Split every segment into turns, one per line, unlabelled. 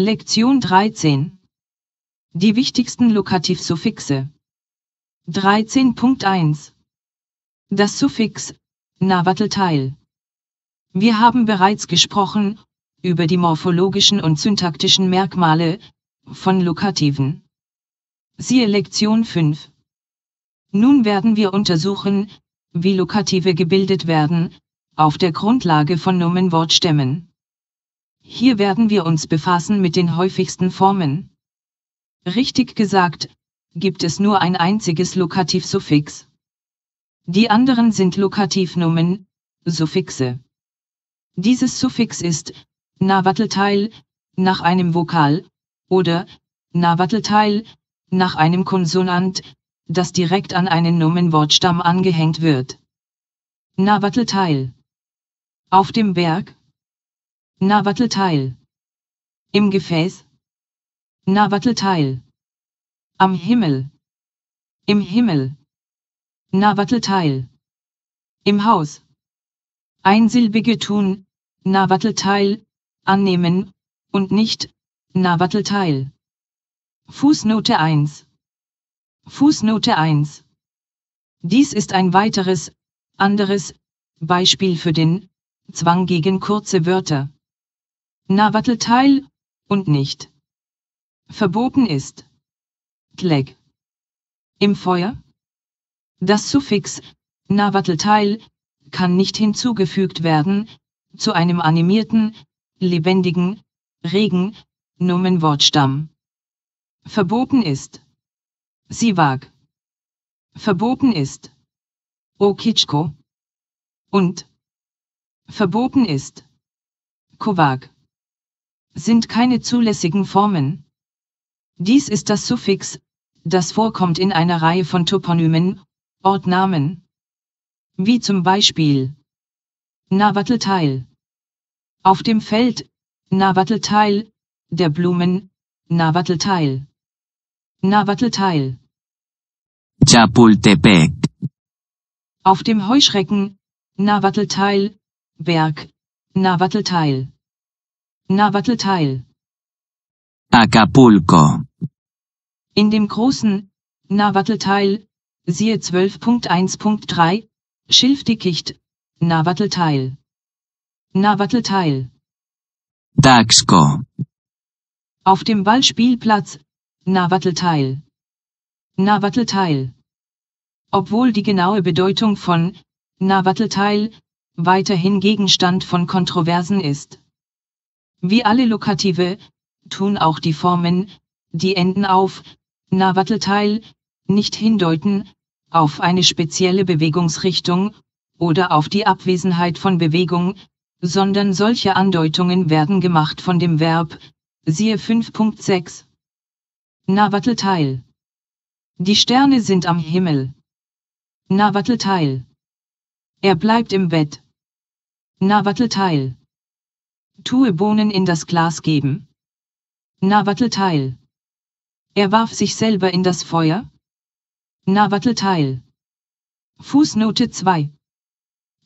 Lektion 13. Die wichtigsten Lokativsuffixe. 13.1. Das Suffix Navatl-Teil. Wir haben bereits gesprochen über die morphologischen und syntaktischen Merkmale von Lokativen. Siehe Lektion 5. Nun werden wir untersuchen, wie Lokative gebildet werden, auf der Grundlage von Nomenwortstämmen. Hier werden wir uns befassen mit den häufigsten Formen. Richtig gesagt, gibt es nur ein einziges Lokativsuffix. Die anderen sind Lokativnomen, Suffixe. Dieses Suffix ist Navatl-Teil nach einem Vokal oder Navatl-Teil nach einem Konsonant, das direkt an einen Nomenwortstamm angehängt wird. Navatl-Teil. Auf dem Berg. Navatl-Teil. Im Gefäß. Navatl-Teil. Am Himmel. Im Himmel. Navatl-Teil. Im Haus. Einsilbige tun, Navatl-Teil, annehmen, und nicht, Navatl-Teil. Fußnote 1. Fußnote 1. Dies ist ein weiteres, anderes, Beispiel für den, Zwang gegen kurze Wörter. Navatl-Teil, und nicht. Verboten ist. Tleg. Im Feuer? Das Suffix Navatl-Teil kann nicht hinzugefügt werden zu einem animierten, lebendigen, regen Nomenwortstamm. Verboten ist. Sivag. Verboten ist. Okitschko. Und. Verboten ist. Kovag. Sind keine zulässigen Formen. Dies ist das Suffix, das vorkommt in einer Reihe von Toponymen Ortnamen. Wie zum Beispiel Navatl-Teil. Auf dem Feld Navatl-Teil der Blumen Navatl-Teil. Navatl-Teil.
Chapultepec,
Auf dem Heuschrecken Navatl-Teil Berg Navatl-Teil. Navatl-Teil.
Acapulco,
In dem großen Navatl-Teil siehe 12.1.3 Schilfdickicht Navatl-Teil. Navatl-Teil.
Taxco,
Auf dem Ballspielplatz Navatl-Teil. Navatl-Teil. Obwohl die genaue Bedeutung von Navatl-Teil weiterhin Gegenstand von Kontroversen ist. Wie alle Lokative tun auch die Formen, die enden auf Navatl-Teil, nicht hindeuten auf eine spezielle Bewegungsrichtung oder auf die Abwesenheit von Bewegung, sondern solche Andeutungen werden gemacht von dem Verb, siehe 5.6. Navatl-Teil. Die Sterne sind am Himmel. Navatl-Teil. Er bleibt im Bett. Navatl-Teil. Tue Bohnen in das Glas geben. Navatl-Teil. Er warf sich selber in das Feuer. Navatl-Teil. Fußnote 2.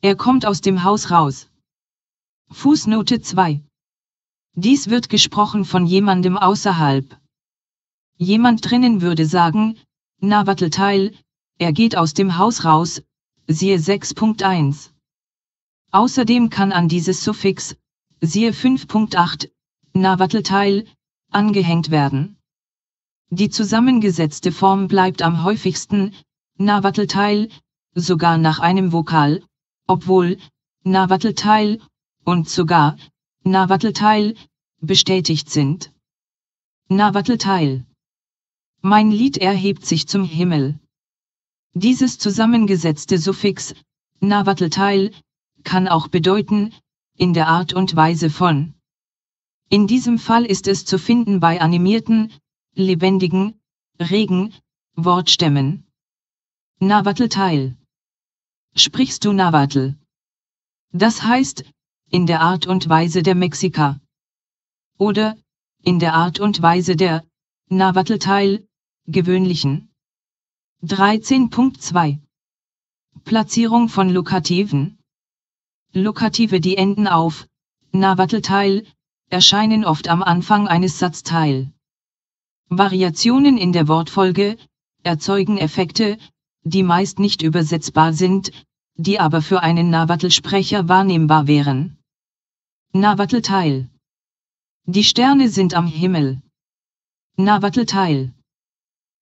Er kommt aus dem Haus raus. Fußnote 2. Dies wird gesprochen von jemandem außerhalb. Jemand drinnen würde sagen, Navatl-Teil, er geht aus dem Haus raus, siehe 6.1. Außerdem kann an dieses Suffix, siehe 5.8, Navatl-Teil, angehängt werden. Die zusammengesetzte Form bleibt am häufigsten, Navatl-Teil, sogar nach einem Vokal, obwohl, Navatl-Teil, und sogar, Navatl-Teil, bestätigt sind. Navatl-Teil. Mein Lied erhebt sich zum Himmel. Dieses zusammengesetzte Suffix, Navatl-Teil, kann auch bedeuten, in der Art und Weise von. In diesem Fall ist es zu finden bei animierten, lebendigen, regen, Wortstämmen. Navatl-Teil. Sprichst du Navatl? Das heißt, in der Art und Weise der Mexika. Oder, in der Art und Weise der, Navatl-Teil, gewöhnlichen. 13.2 Platzierung von Lokativen. Lokative die enden auf, Navatl-Teil, erscheinen oft am Anfang eines Satzteil. Variationen in der Wortfolge erzeugen Effekte, die meist nicht übersetzbar sind, die aber für einen Nahuatl-Sprecher wahrnehmbar wären. Nahuatl-Teil Die Sterne sind am Himmel. Nahuatl-Teil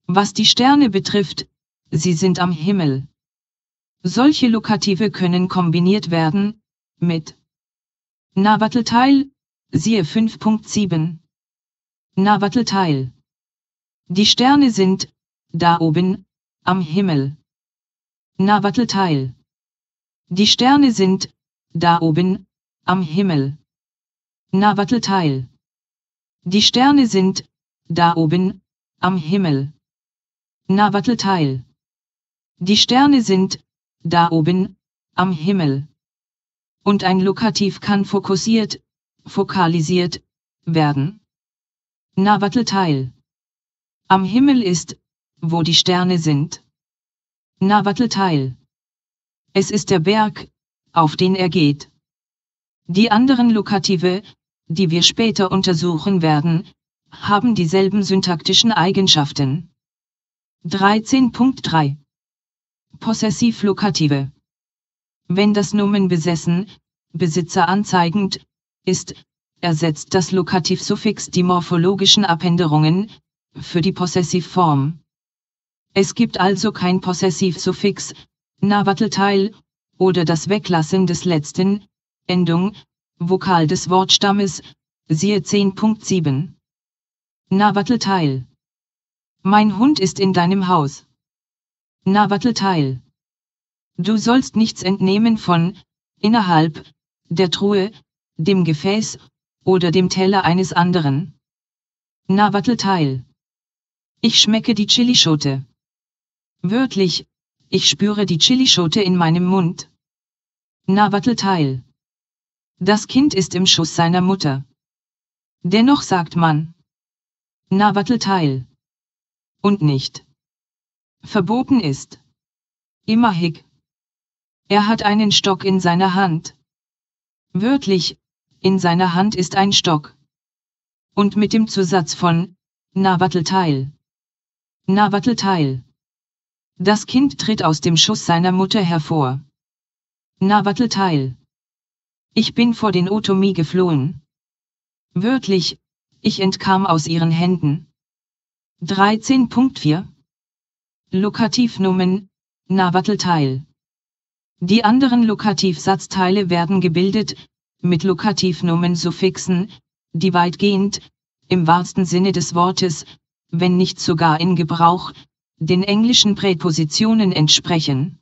Was die Sterne betrifft, sie sind am Himmel. Solche Lokative können kombiniert werden, mit Nahuatl-Teil, siehe 5.7. Nahuatl-Teil. Die Sterne sind, da oben, am Himmel. Nahuatl-Teil. Die Sterne sind, da oben, am Himmel. Nahuatl-Teil. Die Sterne sind, da oben, am Himmel. Nahuatl-Teil. Die Sterne sind, da oben, am Himmel. Und ein Lokativ kann fokussiert, fokalisiert, werden. Nahuatl-Teil. Am Himmel ist, wo die Sterne sind. Nahuatl-Teil. Es ist der Berg, auf den er geht. Die anderen Lokative, die wir später untersuchen werden, haben dieselben syntaktischen Eigenschaften. 13.3 Possessivlokative. Wenn das Nomen besessen, Besitzer anzeigend, ist, ersetzt das Lokativsuffix die morphologischen Abänderungen, für die Possessivform. Es gibt also kein Possessivsuffix, Nahuatl-Teil, oder das Weglassen des letzten, Endung, Vokal des Wortstammes, siehe 10.7. Nahuatl-Teil. Mein Hund ist in deinem Haus. Nahuatl-Teil. Du sollst nichts entnehmen von, innerhalb, der Truhe, dem Gefäß, oder dem Teller eines anderen. Nahuatl-Teil. Ich schmecke die Chilischote. Wörtlich, ich spüre die Chilischote in meinem Mund. Nahuatl-Teil. Das Kind ist im Schuss seiner Mutter. Dennoch sagt man. Nahuatl-Teil. Und nicht. Verboten ist. Immerhig. Er hat einen Stock in seiner Hand. Wörtlich, in seiner Hand ist ein Stock. Und mit dem Zusatz von, Nahuatl-Teil. Nahuatl-Teil. Das Kind tritt aus dem Schuss seiner Mutter hervor. Nahuatl-Teil. Ich bin vor den Otomi geflohen. Wörtlich, ich entkam aus ihren Händen. 13.4 Lokativnomen, Nahuatl-Teil. Die anderen Lokativsatzteile werden gebildet, mit Lokativnomen-Suffixen, die weitgehend, im wahrsten Sinne des Wortes, wenn nicht sogar in Gebrauch, den englischen Präpositionen entsprechen.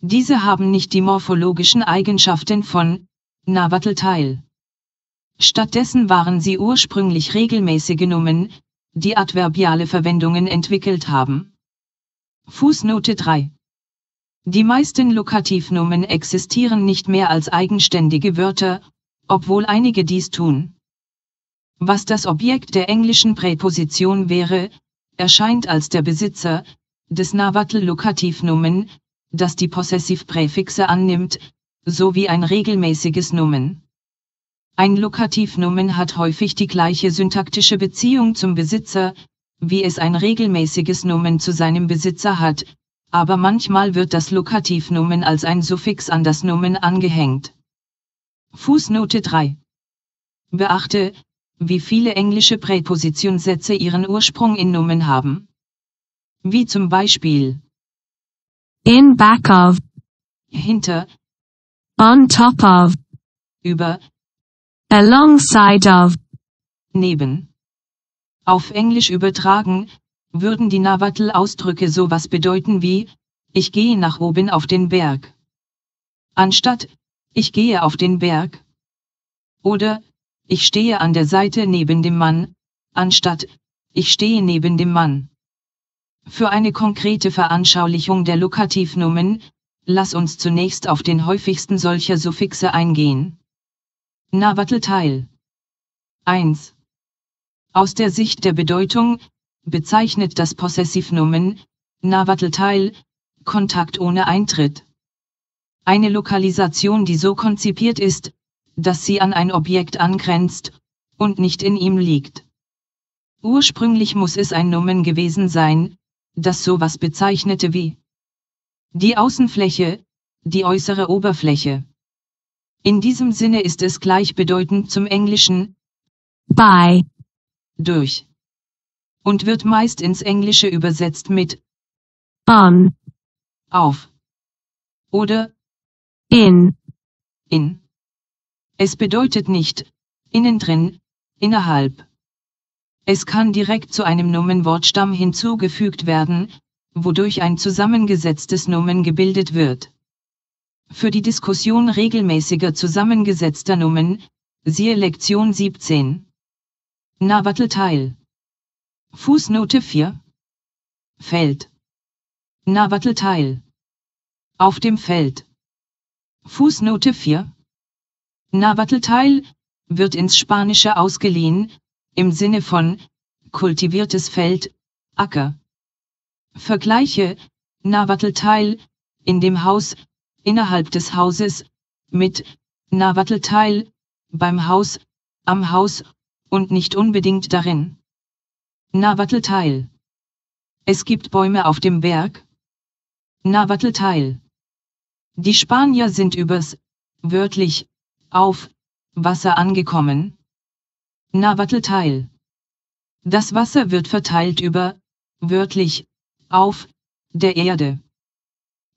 Diese haben nicht die morphologischen Eigenschaften von Nahuatl-Teil. Stattdessen waren sie ursprünglich regelmäßige Nomen, die adverbiale Verwendungen entwickelt haben. Fußnote 3 Die meisten Lokativnomen existieren nicht mehr als eigenständige Wörter, obwohl einige dies tun. Was das Objekt der englischen Präposition wäre, erscheint als der Besitzer des Nahuatl-Lokativnomen, das die Possessivpräfixe annimmt, sowie ein regelmäßiges Nomen. Ein Lokativnomen hat häufig die gleiche syntaktische Beziehung zum Besitzer, wie es ein regelmäßiges Nomen zu seinem Besitzer hat, aber manchmal wird das Lokativnomen als ein Suffix an das Nomen angehängt. Fußnote 3. Beachte, wie viele englische Präpositionssätze ihren Ursprung in Nomen haben. Wie zum Beispiel
in back of,
hinter,
on top of,
über,
alongside of,
neben. Auf Englisch übertragen, würden die Nahuatl-Ausdrücke sowas bedeuten wie, ich gehe nach oben auf den Berg. Anstatt, ich gehe auf den Berg. Oder, ich stehe an der Seite neben dem Mann, anstatt, ich stehe neben dem Mann. Für eine konkrete Veranschaulichung der Lokativnomen, lass uns zunächst auf den häufigsten solcher Suffixe eingehen. Nahuatl Teil 1. Aus der Sicht der Bedeutung, bezeichnet das Possessivnomen, Nahuatl Teil, Kontakt ohne Eintritt. Eine Lokalisation, die so konzipiert ist, dass sie an ein Objekt angrenzt, und nicht in ihm liegt. Ursprünglich muss es ein Nomen gewesen sein, das sowas bezeichnete wie die Außenfläche, die äußere Oberfläche. In diesem Sinne ist es gleichbedeutend zum Englischen
by,
durch und wird meist ins Englische übersetzt mit
on,
auf oder
in,
in. Es bedeutet nicht innen drin, innerhalb. Es kann direkt zu einem Nomenwortstamm hinzugefügt werden, wodurch ein zusammengesetztes Nomen gebildet wird. Für die Diskussion regelmäßiger zusammengesetzter Nomen, siehe Lektion 17. Navatl-Teil. Fußnote 4. Feld. Navatl-Teil. Auf dem Feld. Fußnote 4. Navatl-Teil wird ins Spanische ausgeliehen, im Sinne von kultiviertes Feld, Acker. Vergleiche Navatl-Teil in dem Haus, innerhalb des Hauses, mit Navatl-Teil beim Haus, am Haus und nicht unbedingt darin. Navatl-Teil. Es gibt Bäume auf dem Berg. Navatl-Teil. Die Spanier sind übers, wörtlich, auf, Wasser angekommen. Navatl-Teil. Das Wasser wird verteilt über, wörtlich, auf, der Erde.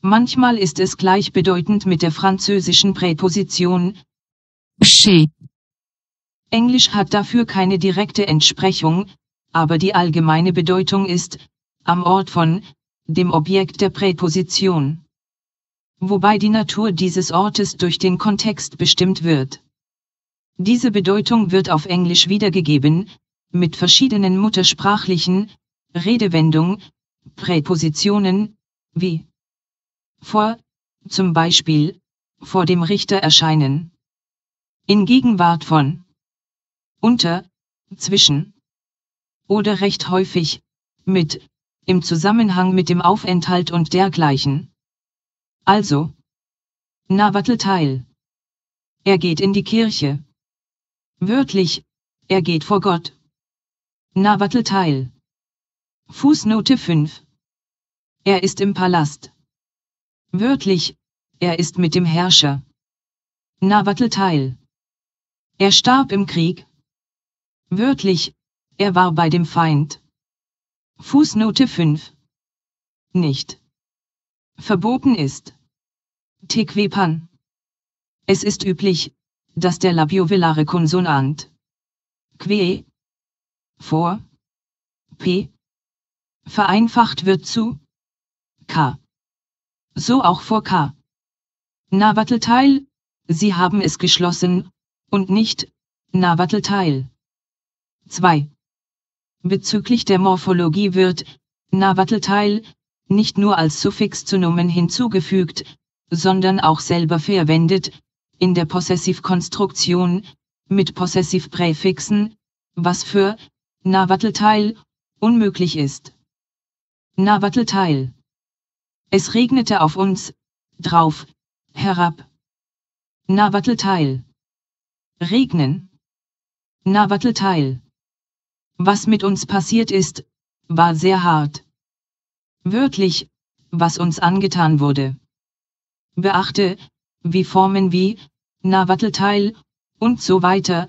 Manchmal ist es gleichbedeutend mit der französischen Präposition
she,
Englisch hat dafür keine direkte Entsprechung, aber die allgemeine Bedeutung ist, am Ort von, dem Objekt der Präposition. Wobei die Natur dieses Ortes durch den Kontext bestimmt wird. Diese Bedeutung wird auf Englisch wiedergegeben, mit verschiedenen muttersprachlichen, Redewendung, Präpositionen, wie vor, zum Beispiel, vor dem Richter erscheinen. In Gegenwart von, unter, zwischen, oder recht häufig, mit, im Zusammenhang mit dem Aufenthalt und dergleichen. Also, Navatl-Teil. Er geht in die Kirche. Wörtlich, er geht vor Gott. Navatl-Teil. Fußnote 5. Er ist im Palast. Wörtlich, er ist mit dem Herrscher. Navatl-Teil. Er starb im Krieg. Wörtlich, er war bei dem Feind. Fußnote 5. Nicht. Verboten ist. Tequepan. Es ist üblich, dass der labiovellare Konsonant que vor p vereinfacht wird zu k. So auch vor k. Navatl-Teil, Sie haben es geschlossen, und nicht Navatl-Teil. 2. Bezüglich der Morphologie wird Navatl-Teil nicht nur als Suffix zu Nomen hinzugefügt, sondern auch selber verwendet, in der Possessivkonstruktion, mit Possessivpräfixen, was für Navatl-Teil unmöglich ist. Navatl-Teil. Es regnete auf uns, drauf, herab. Navatl-Teil. Regnen. Navatl-Teil. Was mit uns passiert ist, war sehr hart. Wörtlich, was uns angetan wurde. Beachte, wie Formen wie Navatl-Teil und so weiter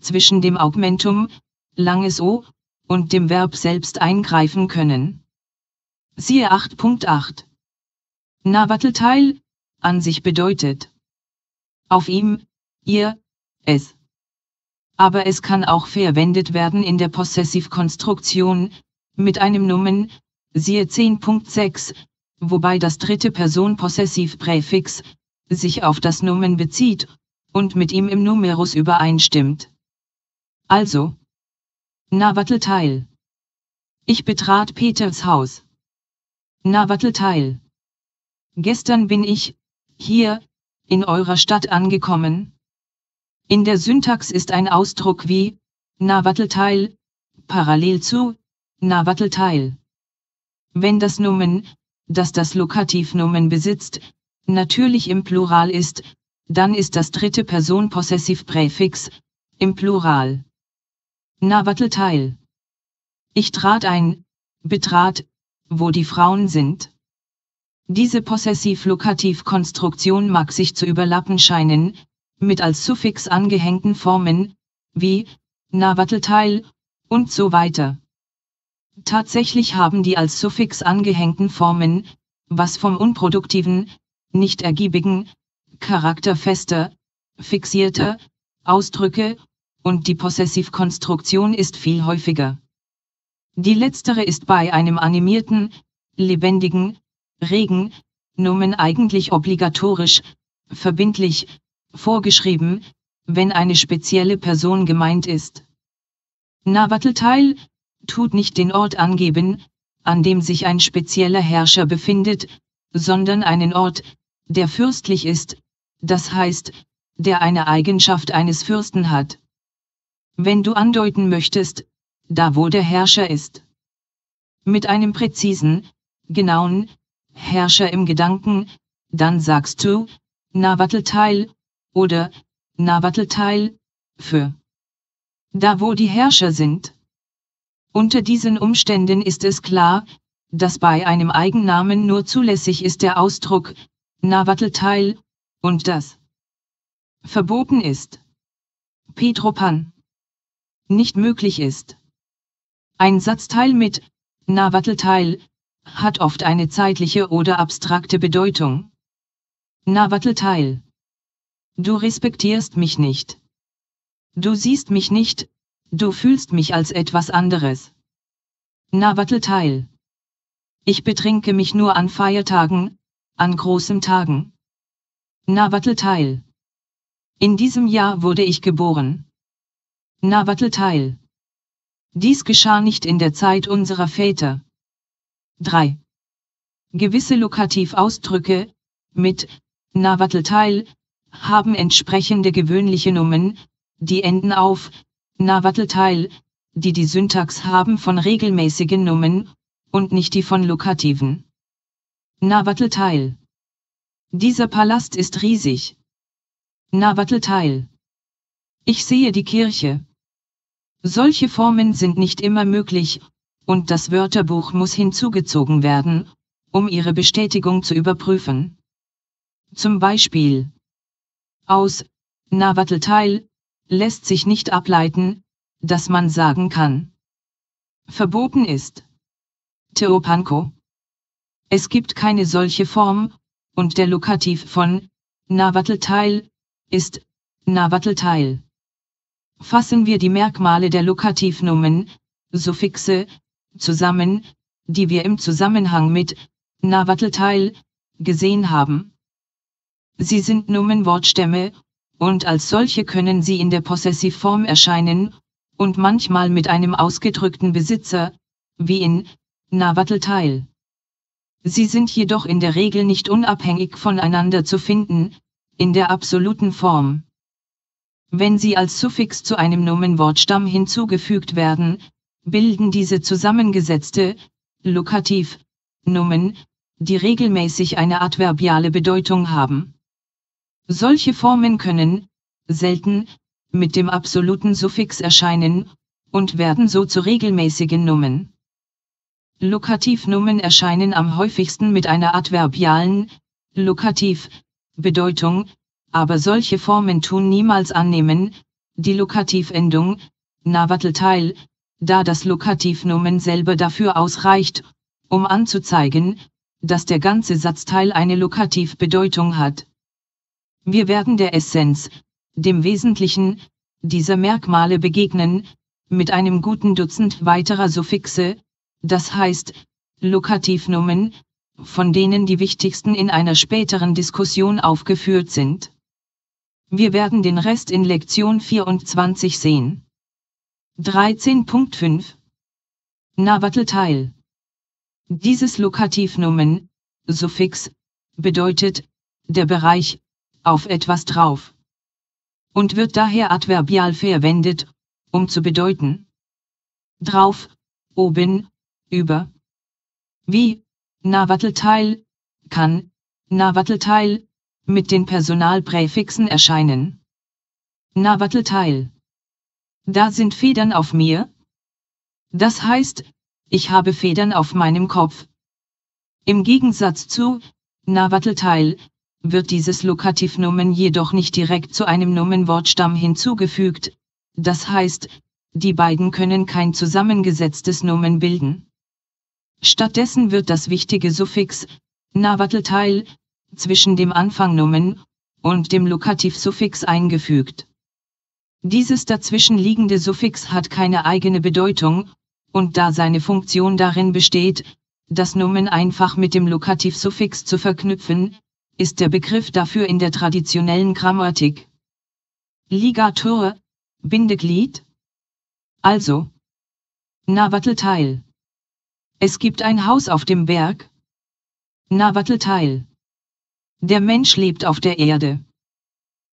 zwischen dem Augmentum, langes O, und dem Verb selbst eingreifen können. Siehe 8.8. Navatl-Teil an sich bedeutet auf ihm, ihr, es aber es kann auch verwendet werden in der Possessivkonstruktion, mit einem Nomen, siehe 10.6, wobei das dritte Person Possessivpräfix sich auf das Nomen bezieht und mit ihm im Numerus übereinstimmt. Also, Navatl-Teil. Ich betrat Peters Haus. Navatl-Teil. Gestern bin ich, hier, in eurer Stadt angekommen, in der Syntax ist ein Ausdruck wie Navatl-Teil parallel zu Navatl-Teil. Wenn das Nomen, das das Lokativnomen besitzt, natürlich im Plural ist, dann ist das dritte Person Possessivpräfix im Plural. Navatl-Teil. Ich trat ein, betrat, wo die Frauen sind. Diese Possessiv-Lokativ-Konstruktion mag sich zu überlappen scheinen, mit als Suffix angehängten Formen, wie, Navatl-Teil, und so weiter. Tatsächlich haben die als Suffix angehängten Formen, was vom unproduktiven, nicht ergiebigen, charakterfester, fixierter, Ausdrücke, und die Possessivkonstruktion ist viel häufiger. Die letztere ist bei einem animierten, lebendigen, regen, Nomen eigentlich obligatorisch, verbindlich, vorgeschrieben, wenn eine spezielle Person gemeint ist. Navatl-Teil, tut nicht den Ort angeben, an dem sich ein spezieller Herrscher befindet, sondern einen Ort, der fürstlich ist, das heißt, der eine Eigenschaft eines Fürsten hat. Wenn du andeuten möchtest, da wo der Herrscher ist. Mit einem präzisen, genauen, Herrscher im Gedanken, dann sagst du, Navatl-Teil, oder, Navatl-Teil, für. Da wo die Herrscher sind. Unter diesen Umständen ist es klar, dass bei einem Eigennamen nur zulässig ist der Ausdruck Navatl-Teil und das verboten ist. Petropan nicht möglich ist. Ein Satzteil mit Navatl-Teil hat oft eine zeitliche oder abstrakte Bedeutung. Navatl-Teil Du respektierst mich nicht. Du siehst mich nicht, Du fühlst mich als etwas anderes. Navatl-Teil. Ich betrinke mich nur an Feiertagen, an großen Tagen. Navatl-Teil. In diesem Jahr wurde ich geboren. Navatl-Teil. Dies geschah nicht in der Zeit unserer Väter. 3. Gewisse Lokativausdrücke, mit Navatl-Teil, haben entsprechende gewöhnliche Nummern, die enden auf Navatl-Teil, die die Syntax haben von regelmäßigen Nummern, und nicht die von Lokativen. Navatl-Teil. Dieser Palast ist riesig. Navatl-Teil. Ich sehe die Kirche. Solche Formen sind nicht immer möglich, und das Wörterbuch muss hinzugezogen werden, um ihre Bestätigung zu überprüfen. Zum Beispiel aus Navatl-Teil lässt sich nicht ableiten, dass man sagen kann. Verboten ist. Teopanko. Es gibt keine solche Form, und der Lokativ von Navatl-Teil ist Navatl-Teil. Fassen wir die Merkmale der Lokativnomen, Suffixe, zusammen, die wir im Zusammenhang mit Navatl-Teil gesehen haben. Sie sind Nomenwortstämme und als solche können sie in der Possessivform erscheinen, und manchmal mit einem ausgedrückten Besitzer, wie in Navatl-Teil. Sie sind jedoch in der Regel nicht unabhängig voneinander zu finden, in der absoluten Form. Wenn sie als Suffix zu einem Nomenwortstamm hinzugefügt werden, bilden diese zusammengesetzte, Lokativ, Nomen, die regelmäßig eine adverbiale Bedeutung haben. Solche Formen können, selten, mit dem absoluten Suffix erscheinen, und werden so zu regelmäßigen Nummern. Lokativnummern erscheinen am häufigsten mit einer adverbialen, Lokativ, Bedeutung, aber solche Formen tun niemals annehmen, die Lokativendung, Navatl-Teil, da das Lokativnomen selber dafür ausreicht, um anzuzeigen, dass der ganze Satzteil eine Lokativbedeutung hat. Wir werden der Essenz, dem Wesentlichen, dieser Merkmale begegnen, mit einem guten Dutzend weiterer Suffixe, das heißt, Lokativnomen, von denen die wichtigsten in einer späteren Diskussion aufgeführt sind. Wir werden den Rest in Lektion 24 sehen. 13.5 Navatl-Teil Dieses Lokativnomen, Suffix, bedeutet, der Bereich, auf etwas drauf. Und wird daher adverbial verwendet, um zu bedeuten drauf, oben, über. Wie Navatl-Teil kann Navatl-Teil mit den Personalpräfixen erscheinen. Navatl-Teil Da sind Federn auf mir? Das heißt, ich habe Federn auf meinem Kopf. Im Gegensatz zu Navatl-Teil wird dieses Lokativnomen jedoch nicht direkt zu einem Nomenwortstamm hinzugefügt, das heißt, die beiden können kein zusammengesetztes Nomen bilden. Stattdessen wird das wichtige Suffix Navatl-Teil zwischen dem Anfangnomen und dem Lokativsuffix eingefügt. Dieses dazwischen liegende Suffix hat keine eigene Bedeutung, und da seine Funktion darin besteht, das Nomen einfach mit dem Lokativsuffix zu verknüpfen, ist der Begriff dafür in der traditionellen Grammatik. Ligatur, Bindeglied. Also. Navatl-Teil. Es gibt ein Haus auf dem Berg. Navatl-Teil. Der Mensch lebt auf der Erde.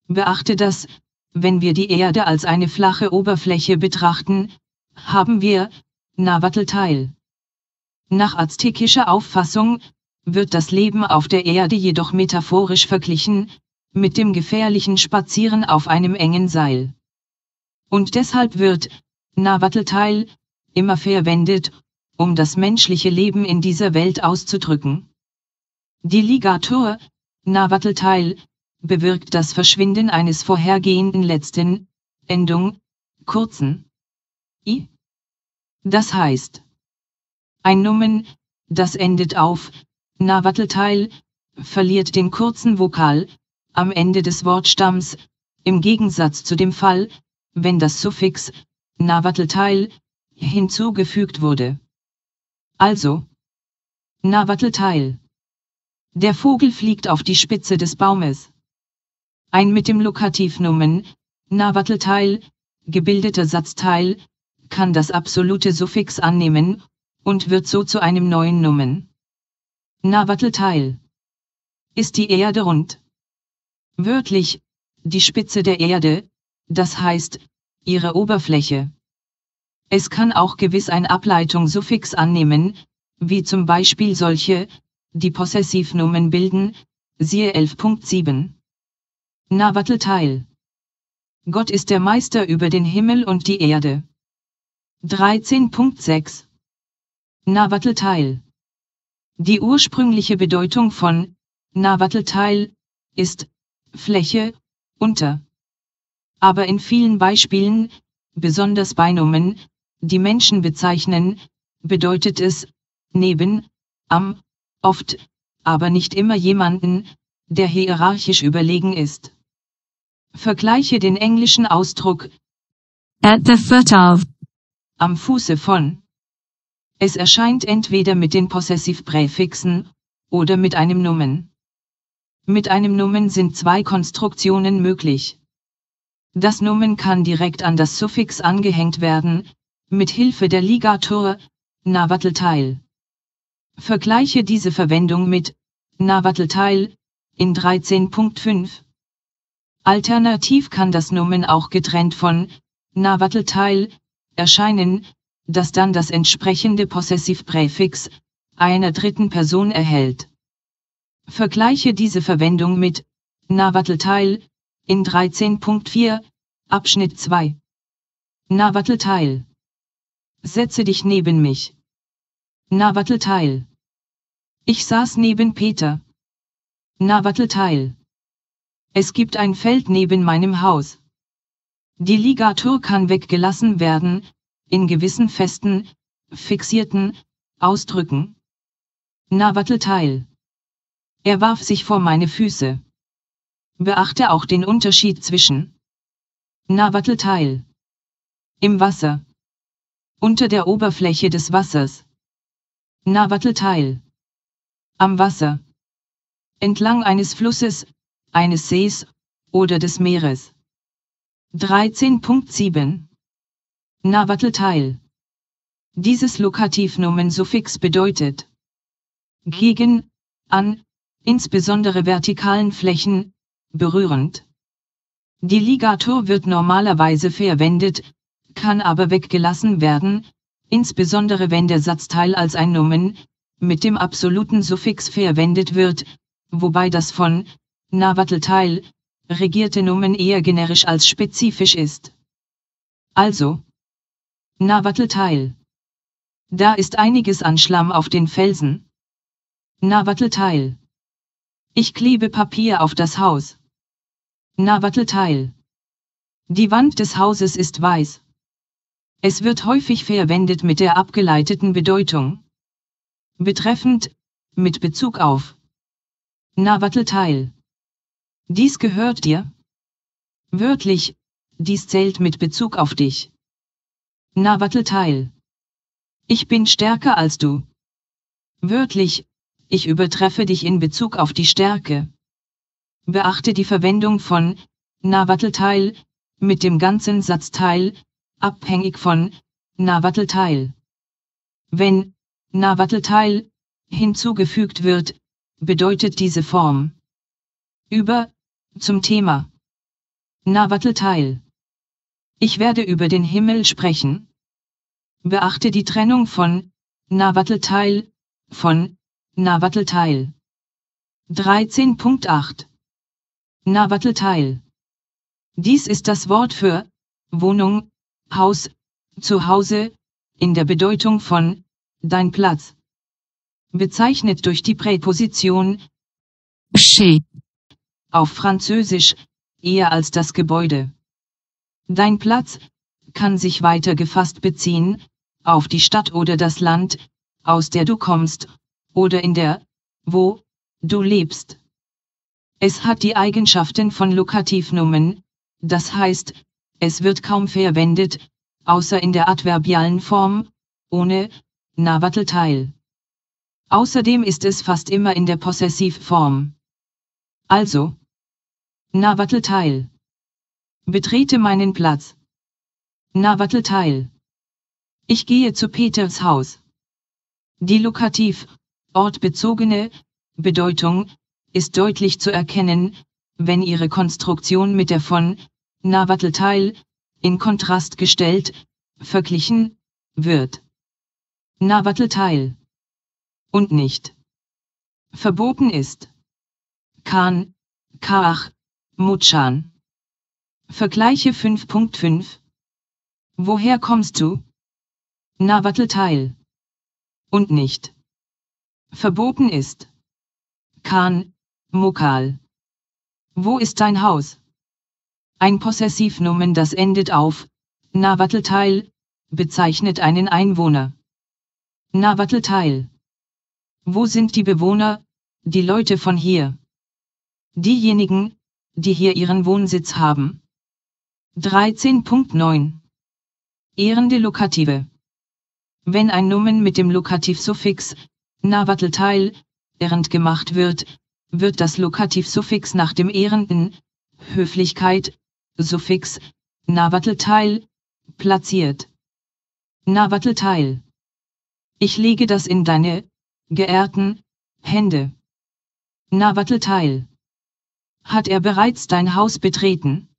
Beachte das, wenn wir die Erde als eine flache Oberfläche betrachten, haben wir Navatl-Teil. Nach aztekischer Auffassung wird das Leben auf der Erde jedoch metaphorisch verglichen, mit dem gefährlichen Spazieren auf einem engen Seil. Und deshalb wird Navatl-Teil immer verwendet, um das menschliche Leben in dieser Welt auszudrücken. Die Ligatur, Navatl-Teil, bewirkt das Verschwinden eines vorhergehenden letzten, Endung, kurzen, i. Das heißt, ein Nomen, das endet auf, Navatl-Teil, verliert den kurzen Vokal, am Ende des Wortstamms, im Gegensatz zu dem Fall, wenn das Suffix, Navatl-Teil, hinzugefügt wurde. Also, Navatl-Teil. Der Vogel fliegt auf die Spitze des Baumes. Ein mit dem Lokativnomen, Navatl-Teil, gebildeter Satzteil, kann das absolute Suffix annehmen, und wird so zu einem neuen Nomen. Navatl-Teil. Ist die Erde rund? Wörtlich, die Spitze der Erde, das heißt, ihre Oberfläche. Es kann auch gewiss ein Ableitungssuffix annehmen, wie zum Beispiel solche, die Possessivnomen bilden, siehe 11.7. Navatl-Teil. Gott ist der Meister über den Himmel und die Erde. 13.6. Navatl-Teil. Die ursprüngliche Bedeutung von Navatl-Teil ist Fläche, unter. Aber in vielen Beispielen, besonders bei Nomen, die Menschen bezeichnen, bedeutet es neben, am, oft, aber nicht immer jemanden, der hierarchisch überlegen ist. Vergleiche den englischen Ausdruck
At the foot of.
am Fuße von. Es erscheint entweder mit den Possessivpräfixen oder mit einem Nomen. Mit einem Nomen sind zwei Konstruktionen möglich. Das Nomen kann direkt an das Suffix angehängt werden, mit Hilfe der Ligatur, Navatl-Teil. Vergleiche diese Verwendung mit Navatl-Teil in 13.5. Alternativ kann das Nomen auch getrennt von Navatl-Teil erscheinen, das dann das entsprechende Possessivpräfix einer dritten Person erhält. Vergleiche diese Verwendung mit Navatl-Teil in 13.4 Abschnitt 2. Navatl-Teil. Setze dich neben mich. Navatl-Teil. Ich saß neben Peter. Navatl-Teil. Es gibt ein Feld neben meinem Haus. Die Ligatur kann weggelassen werden, in gewissen festen, fixierten, Ausdrücken. Navatl-Teil. Er warf sich vor meine Füße. Beachte auch den Unterschied zwischen Navatl-Teil. Im Wasser. Unter der Oberfläche des Wassers. Navatl-Teil. Am Wasser. Entlang eines Flusses, eines Sees oder des Meeres. 13.7 Navatl-Teil. Dieses Lokativnomensuffix bedeutet gegen, an, insbesondere vertikalen Flächen, berührend. Die Ligatur wird normalerweise verwendet, kann aber weggelassen werden, insbesondere wenn der Satzteil als ein Nomen, mit dem absoluten Suffix verwendet wird, wobei das von Navatl-Teil regierte Nomen eher generisch als spezifisch ist. Also. Na Wattelteil. Da ist einiges an Schlamm auf den Felsen. Na Wattelteil. Ich klebe Papier auf das Haus. Na Wattelteil. Die Wand des Hauses ist weiß. Es wird häufig verwendet mit der abgeleiteten Bedeutung. Betreffend, mit Bezug auf. Na Wattelteil. Dies gehört dir? Wörtlich, dies zählt mit Bezug auf dich. Na Wattelteil. Ich bin stärker als du. Wörtlich, ich übertreffe dich in Bezug auf die Stärke. Beachte die Verwendung von Nawattelteil mit dem ganzen Satzteil, abhängig von Nawattelteil. Wenn Nawattelteil hinzugefügt wird, bedeutet diese Form über zum Thema Nawattelteil. Ich werde über den Himmel sprechen. Beachte die Trennung von Nawattelteil von Nawattelteil. 13.8 Nawattelteil. Dies ist das Wort für Wohnung, Haus, Zuhause, in der Bedeutung von dein Platz. Bezeichnet durch die Präposition
chez,
auf Französisch, eher als das Gebäude. Dein Platz kann sich weiter gefasst beziehen, auf die Stadt oder das Land, aus der du kommst, oder in der, wo, du lebst. Es hat die Eigenschaften von Lokativnomen, das heißt, es wird kaum verwendet, außer in der adverbialen Form, ohne Nawattelteil. Außerdem ist es fast immer in der Possessivform. Also, Nawattelteil. Betrete meinen Platz. Nawattelteil. Ich gehe zu Peters Haus. Die Lokativ, ortbezogene Bedeutung ist deutlich zu erkennen, wenn ihre Konstruktion mit der von Nawattelteil in Kontrast gestellt, verglichen wird. Nawattelteil und nicht verboten ist. Kan, Kaach, Mutschan. Vergleiche 5.5 Woher kommst du? Nawattelteil und nicht verboten ist. Kan, Mokal. Wo ist dein Haus? Ein Possessivnomen, das endet auf Nawattelteil, bezeichnet einen Einwohner. Nawattelteil. Wo sind die Bewohner, die Leute von hier? Diejenigen, die hier ihren Wohnsitz haben. 13.9 Ehrende Lokative Wenn ein Nomen mit dem Lokativsuffix Nawattelteil ehrend gemacht wird, wird das Lokativsuffix nach dem ehrenden Höflichkeit Suffix Nawattelteil platziert. Nawattelteil. Ich lege das in deine geehrten Hände. Nawattelteil. Hat er bereits dein Haus betreten?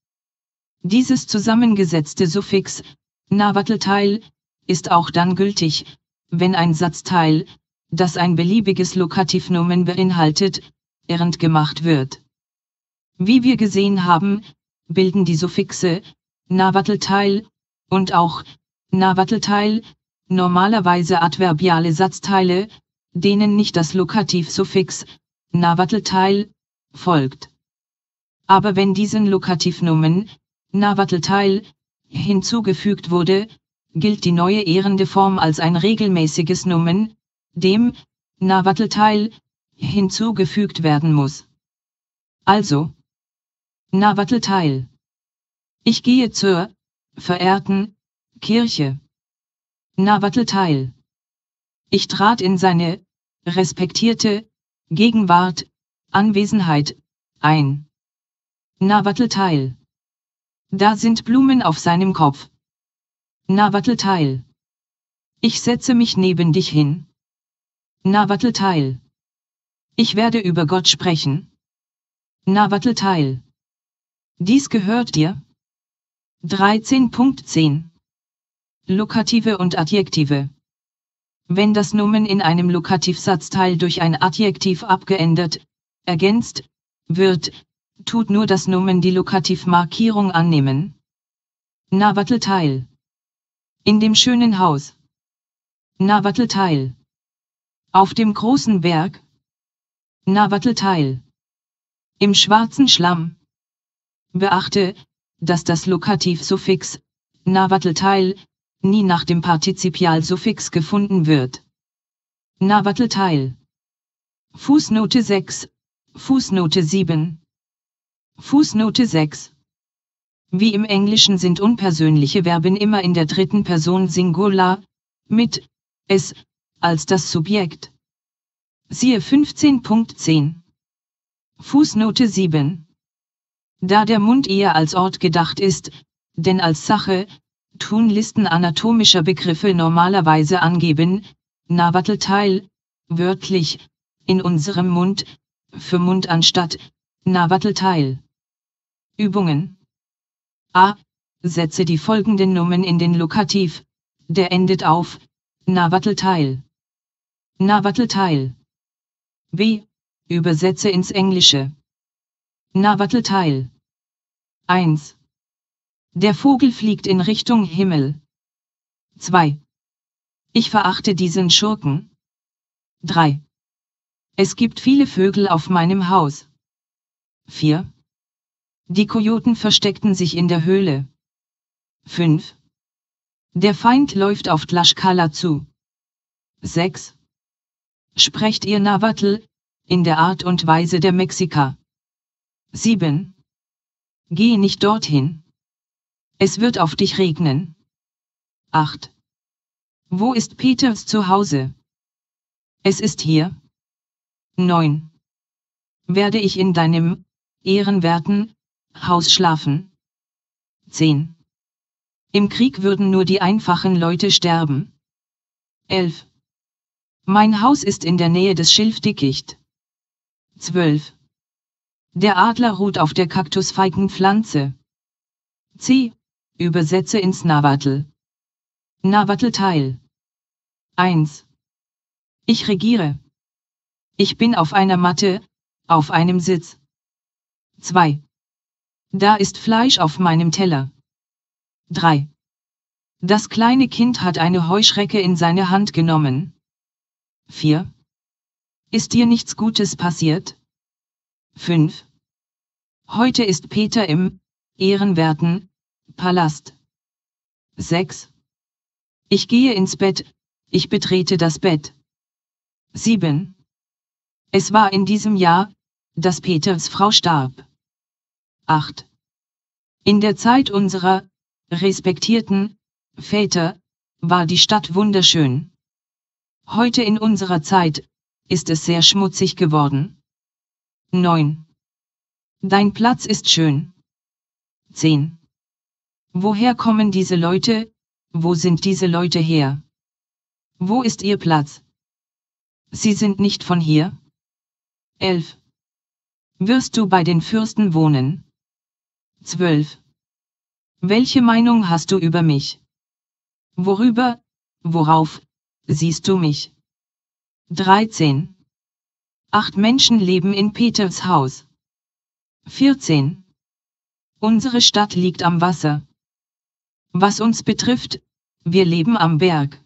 Dieses zusammengesetzte Suffix Nawattelteil ist auch dann gültig, wenn ein Satzteil das ein beliebiges Lokativnomen beinhaltet, erend gemacht wird. Wie wir gesehen haben, bilden die Suffixe Nawattelteil und auch Nawattelteil normalerweise adverbiale Satzteile, denen nicht das Lokativsuffix Nawattelteil folgt. Aber wenn diesen Lokativnomen Nawattelteil hinzugefügt wurde, gilt die neue ehrende Form als ein regelmäßiges Nomen, dem Nawattelteil hinzugefügt werden muss. Also, Nawattelteil. Ich gehe zur verehrten Kirche. Nawattelteil. Ich trat in seine respektierte Gegenwart, Anwesenheit ein. Nawattelteil. Da sind Blumen auf seinem Kopf. Nawattelteil. Ich setze mich neben dich hin. Nawattelteil. Ich werde über Gott sprechen. Nawattelteil. Dies gehört dir. 13.10 Lokative und Adjektive. Wenn das Nomen in einem Lokativsatzteil durch ein Adjektiv abgeändert, ergänzt, wird, tut nur das Nomen die Lokativmarkierung annehmen. Nawattelteil. In dem schönen Haus. Nawattelteil. Auf dem großen Berg. Nawattelteil. Im schwarzen Schlamm. Beachte, dass das Lokativsuffix Nawattelteil nie nach dem Partizipialsuffix gefunden wird. Nawattelteil. Fußnote 6, Fußnote 7. Fußnote 6. Wie im Englischen sind unpersönliche Verben immer in der dritten Person Singular, mit es als das Subjekt. Siehe 15.10. Fußnote 7. Da der Mund eher als Ort gedacht ist, denn als Sache, tun Listen anatomischer Begriffe normalerweise angeben, Nawattelteil, wörtlich, in unserem Mund, für Mund anstatt, Nawattelteil. Übungen. A. Setze die folgenden Nummern in den Lokativ, der endet auf, Nawattelteil. Nawattelteil. B. Übersetze ins Englische. Nawattelteil. 1. Der Vogel fliegt in Richtung Himmel. 2. Ich verachte diesen Schurken. 3. Es gibt viele Vögel auf meinem Haus. 4. Die Kojoten versteckten sich in der Höhle. 5. Der Feind läuft auf Tlaschkala zu. 6. Sprecht ihr Navatl, in der Art und Weise der Mexika. 7. Geh nicht dorthin. Es wird auf dich regnen. 8. Wo ist Peters Zuhause? Es ist hier. 9. Werde ich in deinem, ehrenwerten, Haus schlafen? 10. Im Krieg würden nur die einfachen Leute sterben. 11. Mein Haus ist in der Nähe des Schilfdickicht. 12. Der Adler ruht auf der Kaktusfeigenpflanze. C. Übersetze ins Navatl. Navatl-Teil. 1. Ich regiere. Ich bin auf einer Matte, auf einem Sitz. 2. Da ist Fleisch auf meinem Teller. 3. Das kleine Kind hat eine Heuschrecke in seine Hand genommen. 4. Ist dir nichts Gutes passiert? 5. Heute ist Peter im ehrenwerten Palast. 6. Ich gehe ins Bett, ich betrete das Bett. 7. Es war in diesem Jahr, dass Peters Frau starb. 8. In der Zeit unserer respektierten Väter war die Stadt wunderschön. Heute in unserer Zeit ist es sehr schmutzig geworden. 9. Dein Platz ist schön. 10. Woher kommen diese Leute, wo sind diese Leute her? Wo ist ihr Platz? Sie sind nicht von hier? 11. Wirst du bei den Fürsten wohnen? 12. Welche Meinung hast du über mich? Worüber, worauf, siehst du mich? 13. Acht Menschen leben in Peters Haus. 14. Unsere Stadt liegt am Wasser. Was uns betrifft, wir leben am Berg.